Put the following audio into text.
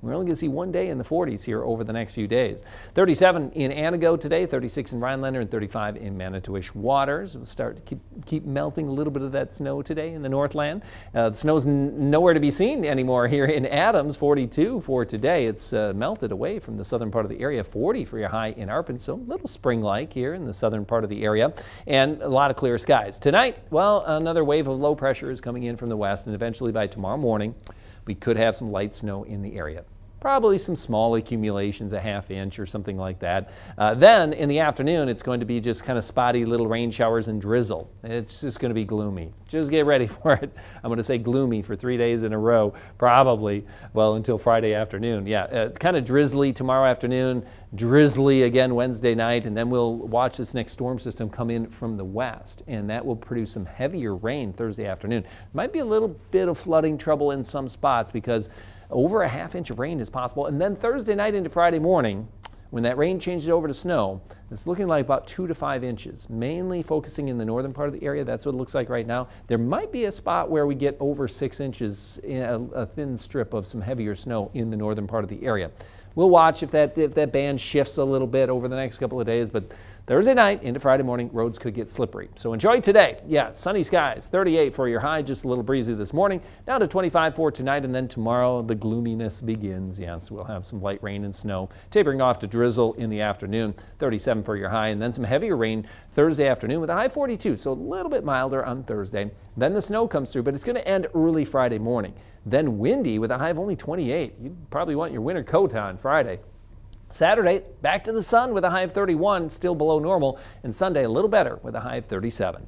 We're only going to see one day in the 40s here over the next few days. 37 in Antigo today, 36 in Rhinelander, and 35 in Manitowish Waters. We'll start to keep, keep melting a little bit of that snow today in the Northland. Uh, the snow's nowhere to be seen anymore here in Adams, 42 for today. It's uh, melted away from the southern part of the area, 40 for your high in Arpin, so a little spring-like here in the southern part of the area, and a lot of clear skies. Tonight, well, another wave of low pressure is coming in from the west, and eventually by tomorrow morning, we could have some light snow in the area probably some small accumulations, a half inch or something like that. Uh, then in the afternoon, it's going to be just kind of spotty little rain showers and drizzle. It's just going to be gloomy. Just get ready for it. I'm going to say gloomy for three days in a row, probably, well, until Friday afternoon. Yeah, uh, kind of drizzly tomorrow afternoon, drizzly again Wednesday night, and then we'll watch this next storm system come in from the west, and that will produce some heavier rain Thursday afternoon. Might be a little bit of flooding trouble in some spots because over a half inch of rain is possible. And then Thursday night into Friday morning, when that rain changes over to snow, it's looking like about two to five inches, mainly focusing in the northern part of the area. That's what it looks like right now. There might be a spot where we get over six inches, eh, a, a thin strip of some heavier snow in the northern part of the area. We'll watch if that, if that band shifts a little bit over the next couple of days, but Thursday night into Friday morning, roads could get slippery. So enjoy today. Yeah, sunny skies, 38 for your high, just a little breezy this morning, down to 25 for tonight, and then tomorrow the gloominess begins. Yes, we'll have some light rain and snow, tapering off to drizzle in the afternoon, 37 for your high, and then some heavier rain Thursday afternoon with a high 42, so a little bit milder on Thursday. Then the snow comes through, but it's going to end early Friday morning. Then windy with a high of only 28. You'd probably want your winter coat on Friday. Saturday, back to the sun with a high of 31, still below normal, and Sunday a little better with a high of 37.